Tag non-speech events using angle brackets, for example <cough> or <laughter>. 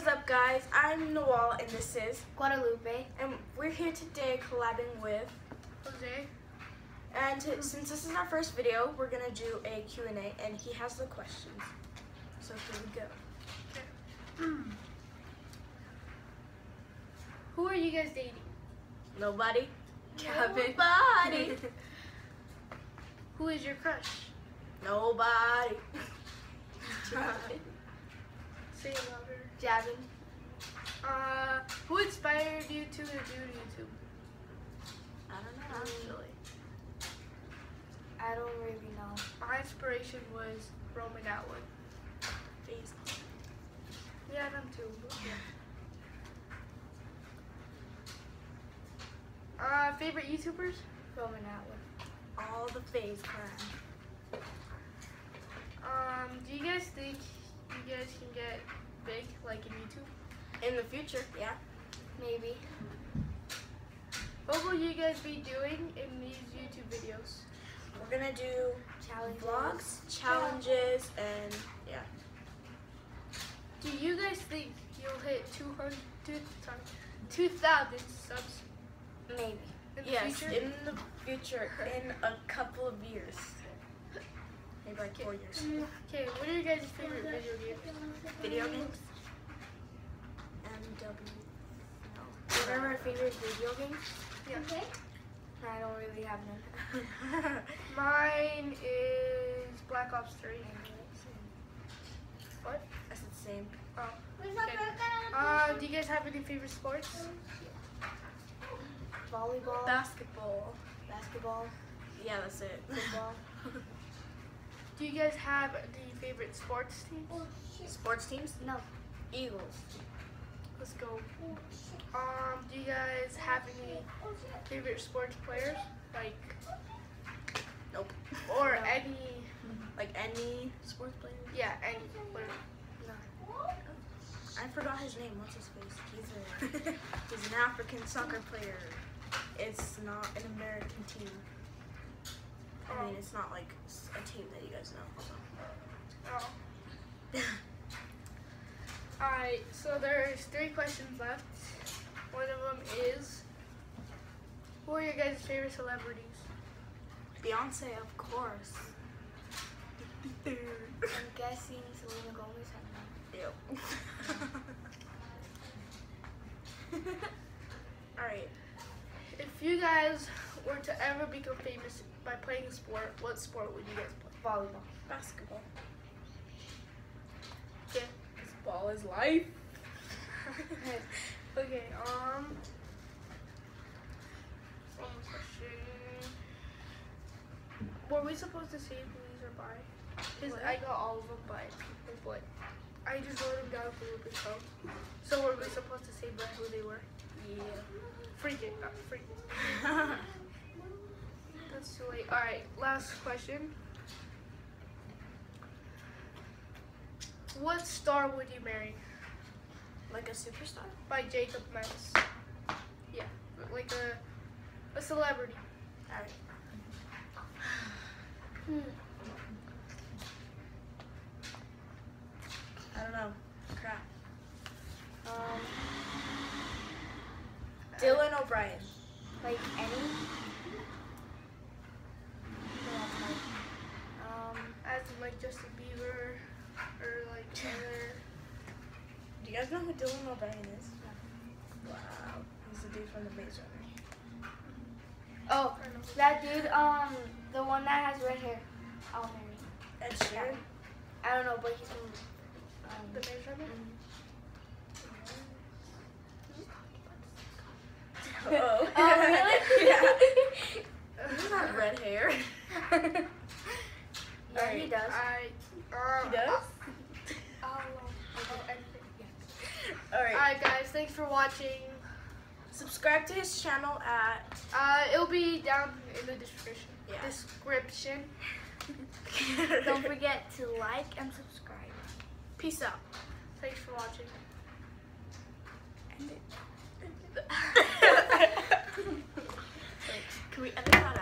is up, guys? I'm Noel, and this is, Guadalupe. and we're here today collabing with, Jose. and to, since this is our first video, we're gonna do a Q&A, and he has the questions. So here we go. <clears throat> Who are you guys dating? Nobody. Kevin. Nobody. <laughs> Who is your crush? Nobody. <laughs> Say it louder. Javin. Uh, who inspired you to do YouTube? I don't know actually. I don't really know. My inspiration was Roman Atwood. Face. Yeah, them too. yeah. <laughs> Uh, favorite YouTubers? Roman Atwood. All the face crime. Um, do you guys think you guys can get big like in YouTube? In the future, yeah. Maybe. What will you guys be doing in these YouTube videos? We're gonna do Challenges. vlogs, challenges, and yeah. Do you guys think you'll hit 200, two- sorry, 2,000 subs Maybe. in the Yes, future? in the future, in a couple of years. Maybe like four years. Okay, what are your guys' favorite video games? Video games? MW. What are our favorite video games? Yeah. Okay. I don't really have none. No. <laughs> Mine is Black Ops 3. What? That's the same. Oh. Okay. Uh, do you guys have any favorite sports? Volleyball. Basketball. basketball. Yeah, that's it. Football. <laughs> Do you guys have any favorite sports teams? Sports teams? No. Eagles. Let's go. Um, do you guys have any favorite sports players? Like, Nope. or No. any, <laughs> Like any sports player? yeah, any player. I forgot his name. What's his face? He's a <laughs> he's an African soccer player. It's not an American team. I mean, it's not like a team that you guys know. Oh. Alright, so there's three questions left. One of them is, who are your guys' favorite celebrities? Beyonce, of course. I'm guessing Selena Gomez. Ew. <laughs> Alright. If you guys were to ever become famous by playing a sport, what sport would you guys play? Volleyball. Basketball. Okay. This ball is life. <laughs> okay, um. One more question. Were we supposed to say who these are by? Because I got all of them by people, but I just wrote them down for the show. So were we supposed to say by who they were? Yeah. Freaking, not freaking. <laughs> That's too late. Alright, last question. What star would you marry? like a superstar? By Jacob Metz. Yeah, like a a celebrity. Alright. Hmm. I don't know. Crap. Um, Dylan O'Brien. like any. Like Justin Bieber or like other. Do you guys know who Dylan O'Brien is? Wow. He's the dude from the Maze Runner. oh, that dude. Um, the one that has red hair. I'll marry. Ed Sheeran? I don't know, but he's from. Um, The Maze Runner? Oh, <laughs> oh really? <laughs> yeah. <laughs> He's not red hair. Yeah, he does. I. Uh, He does? <laughs> I'll, I'll edit it. Alright. Alright, guys, thanks for watching. Subscribe to his channel at. Uh, it'll be down in the description. Yeah. Description. <laughs> Don't forget to like and subscribe. Peace out. Thanks for watching. <laughs> Can we edit that